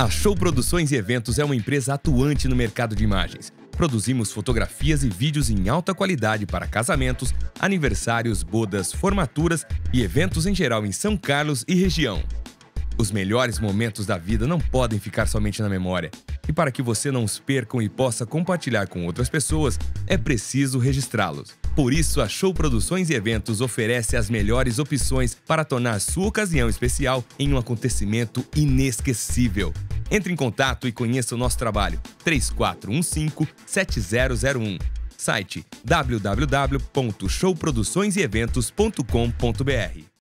A Show Produções e Eventos é uma empresa atuante no mercado de imagens. Produzimos fotografias e vídeos em alta qualidade para casamentos, aniversários, bodas, formaturas e eventos em geral em São Carlos e região. Os melhores momentos da vida não podem ficar somente na memória. E para que você não os percam e possa compartilhar com outras pessoas, é preciso registrá-los. Por isso, a Show Produções e Eventos oferece as melhores opções para tornar sua ocasião especial em um acontecimento inesquecível. Entre em contato e conheça o nosso trabalho. 3415-7001. Site www.showproduçõeseeventos.com.br